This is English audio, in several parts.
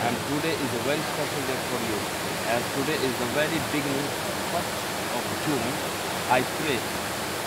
And today is a very special day for you. As today is the very beginning, first of June, I pray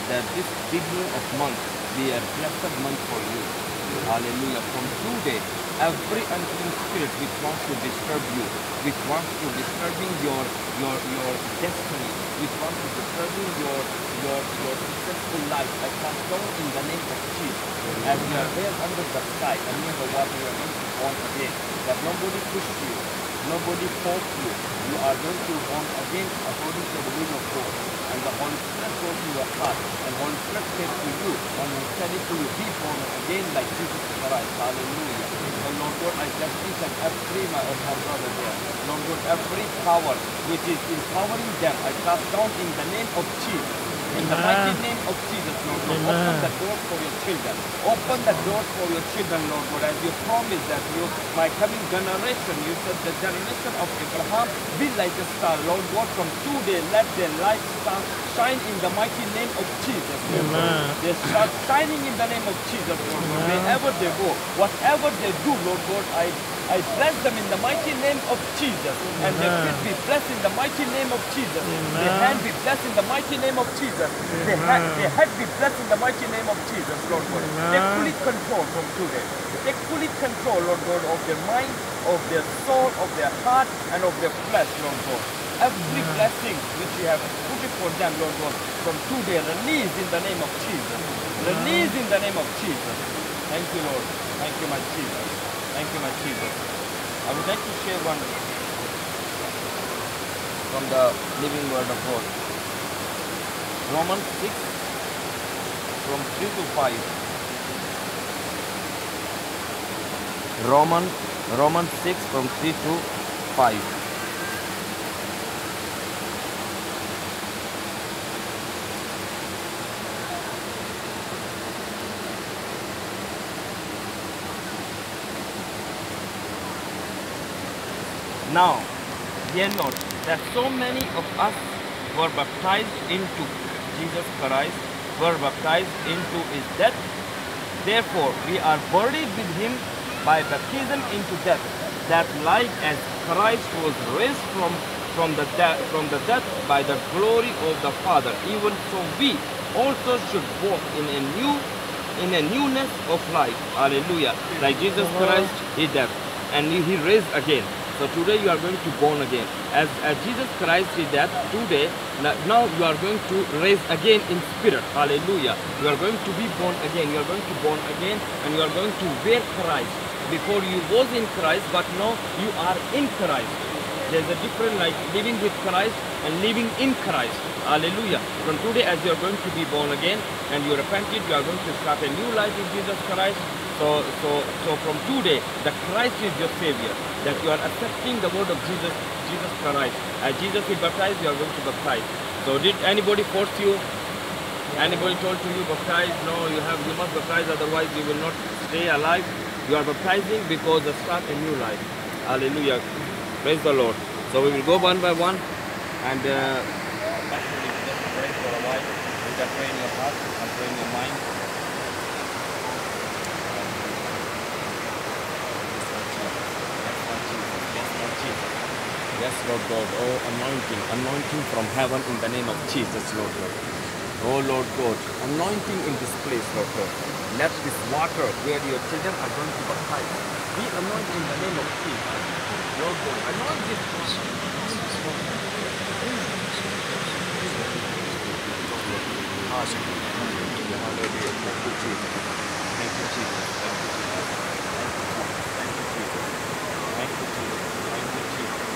that this beginning of month be a blessed month for you. Hallelujah. From today, every unclean spirit which wants to disturb you, which wants to disturbing your your your destiny, which wants to disturbing your your your successful life, I cast down in the name of Jesus. As you are there under the sky and near the water, you are going to born again. That nobody pushed you, nobody forced you. You are going to born again according to the will of God. And the Holy Spirit goes to your heart. And Holy Spirit says to you, and tell you to be born again like Jesus Christ. Hallelujah. So Lord God, I bless each and every my of brother there. Lord God, every power which is empowering them, I cast down in the name of Jesus. In the mighty name of Jesus, Lord God, open the door for your children. Open the door for your children, Lord God, as you promised that you, my coming generation, you said the generation of Abraham be like a star. Lord God, from today, let their light shine in the mighty name of Jesus. Lord God. They start shining in the name of Jesus, Lord God. Wherever they go, whatever they do, Lord God, I I bless them in the mighty name of Jesus. And their feet be blessed in the mighty name of Jesus. Their Amen. hand be blessed in the mighty name of Jesus. Their, ha- their head be blessed in the mighty name of Jesus, Lord God. Take Amen. fully control from today. Take fully control, Lord God, of their mind, of their soul, of their heart, and of their flesh, Lord God. Every blessing which you have put it for them, Lord God, from today, release in the name of Jesus. Release in the name of Jesus. Thank you, Lord. Thank you, my Jesus. Thank you, my Jesus. I would like to share one from the living word of God. Romans 6 from 3 to 5. Roman Romans 6 from 3 to 5. Now, dear Lord, that so many of us were baptized into Jesus Christ, were baptized into his death. Therefore, we are buried with him by baptism into death, that like as Christ was raised from, from, the, from the death by the glory of the Father, even so we also should walk in a new in a newness of life. Hallelujah. Like Jesus Christ, he died and he raised again. So today you are going to born again. As, as Jesus Christ did that today, now you are going to raise again in spirit. Hallelujah. You are going to be born again. You are going to born again and you are going to wear Christ. Before you was in Christ, but now you are in Christ. There's a difference like living with Christ and living in Christ. Hallelujah. From today, as you are going to be born again and you repented, you are going to start a new life in Jesus Christ. So, so, so from today, the Christ is your Savior. That you are accepting the word of Jesus, Jesus Christ. As Jesus will baptize, you are going to baptize. So, did anybody force you? Anybody told to you baptize? No, you have you must baptize, otherwise you will not stay alive. You are baptizing because to start a new life. Hallelujah. Praise the Lord. So we will go one by one and uh, actually just pray for a while. You can pray in your heart and pray in your mind. Yes, Lord God. Oh, anointing, anointing from heaven in the name of Jesus, Lord God. Oh, Lord God, anointing in this place, Lord God. Let this water where your children are going to baptize be anointed in the name of Jesus. Lord God, anoint this. Hallelujah. Thank you, Jesus. Thank you, Jesus. Thank you, Jesus. Thank you, Jesus. Thank you, Jesus. Thank you, Jesus.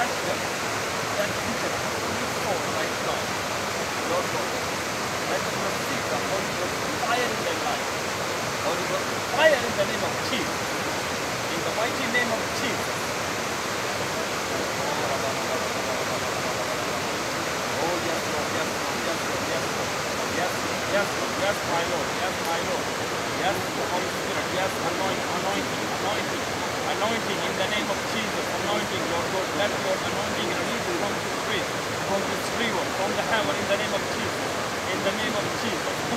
Touch them. Touch each and every soul right now. Lord God, let them receive the Holy Ghost fire in their life. Holy Ghost fire in the name of Jesus. In the mighty name of Jesus. Oh yes, Lord, yes, Lord, yes, Lord, yes, Lord. Yes, yes, Lord, yes, my Lord, yes, my Lord. Yes, Holy Spirit. Yes, anointing, anointing, anointing, anointing in the name of Jesus. Anointing, Lord. Let your anointing release from this tree, from this river, from the heaven in the name of Jesus. In the name of Jesus.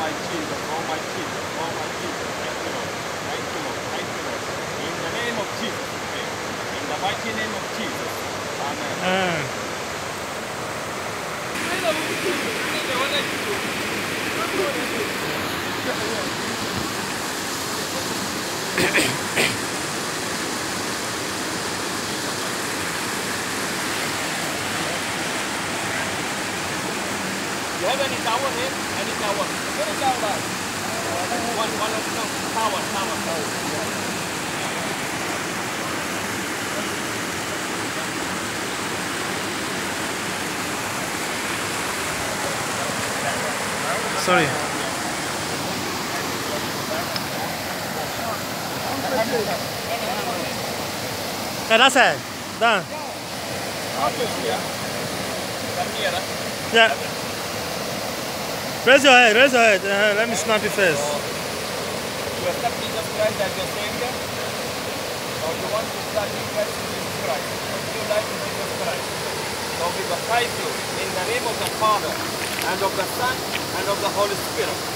My Jesus, oh my Jesus, oh my Jesus. Thank you, Lord. Thank you, Lord. Thank you, Lord. In the name of Jesus. we pray. In the mighty name of Jesus. Amen. Ah. You have any tower here? Any tower? Any tower? One, one of no, tower, tower. Sorry. Hey, that side. Down. Come here. huh? Yeah. Raise your head, raise your head. Uh, let me snap your face. You accept Jesus Christ as your Savior? Or you want to start new life in Jesus Christ? New life in Jesus Christ. So we baptize you in the name of the Father, and of the Son, and of the Holy Spirit.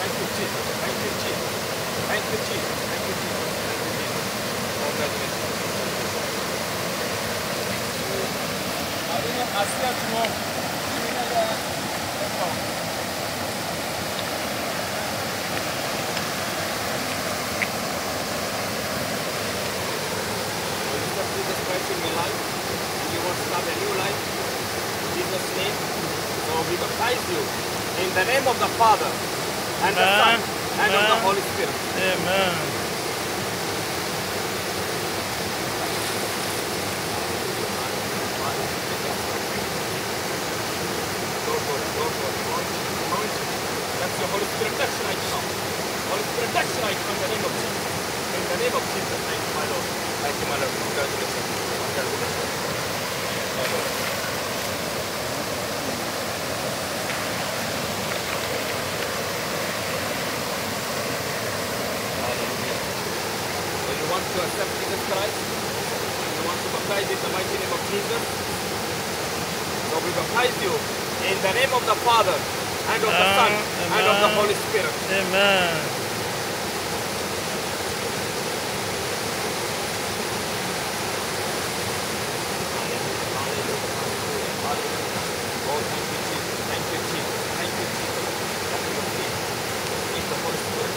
Thank you, Jesus. Thank you, Jesus. Thank you, Jesus. Thank you, Jesus. Thank you, Jesus. Congratulations. I didn't you tomorrow. Jesus Christ in your life, and you want to start a new life in Jesus' name. So we baptize you in the name of the Father, and the Son, Amen. and of the Holy Spirit. Amen. Lord God, Lord God, anointing, anointing. That's your Holy Spirit touch right now. Holy Spirit touch right now in the name of Jesus. In the name of Jesus. Thank you, my Lord. Thank you, my Lord. Congratulations. Congratulations. My Lord. Hallelujah. So you want to accept Jesus Christ? You want to baptize in the mighty name of Jesus? So we baptize you in the name of the Father and of the Son and of the Holy Spirit. Amen. Oh, thank you, Jesus. Thank you, Jesus. Thank you, Jesus. Thank you, Jesus. Thank the Holy Spirit.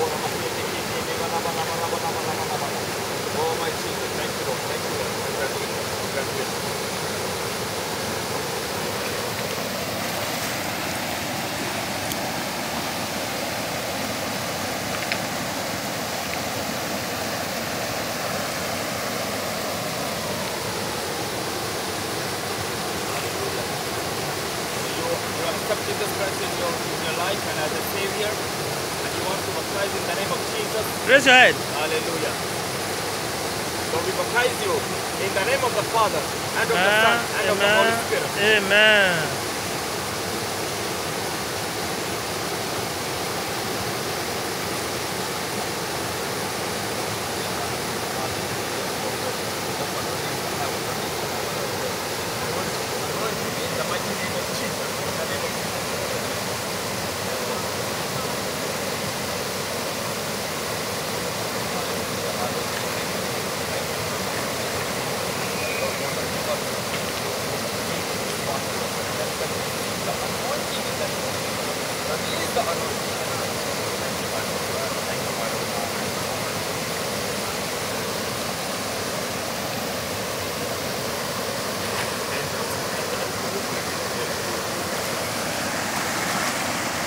Oh, Rama, Kiki, Kiki, Kiki, Rama, Rama, Rama, Rama, Rama, Rama, Rama. Oh, my Jesus. Thank you, Lord. Thank you, Lord. Congratulations. Congratulations. you, you accept Jesus Christ in your, in your life and as a Savior, and you want to baptize in the name of Jesus, Raise your head. hallelujah. So we baptize you in the name of the Father, and of the Son, and of the Holy Spirit. Amen.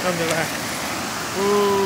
看不见了还